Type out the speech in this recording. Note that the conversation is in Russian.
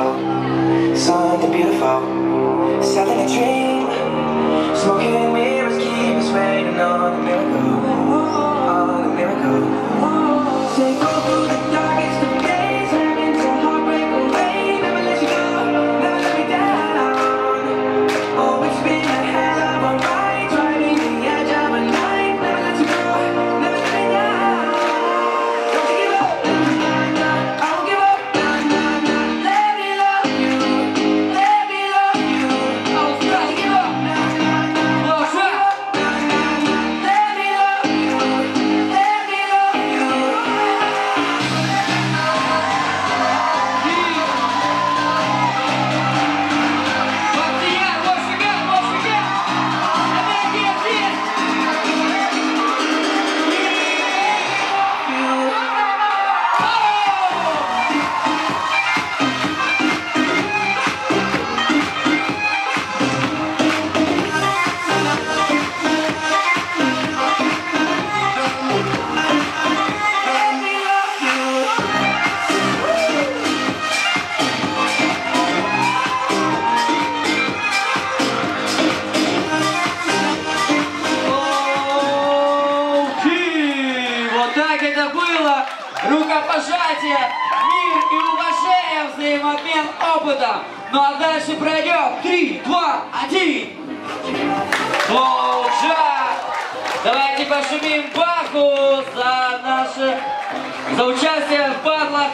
beautiful, something beautiful, selling a dream, smoking. Так это было. Рукопожатие, мир и уважение, взаимообмен опытом. Ну а дальше пройдем. Три, два, один. Получа! Давайте пошумим Баху за наше... за участие в батлах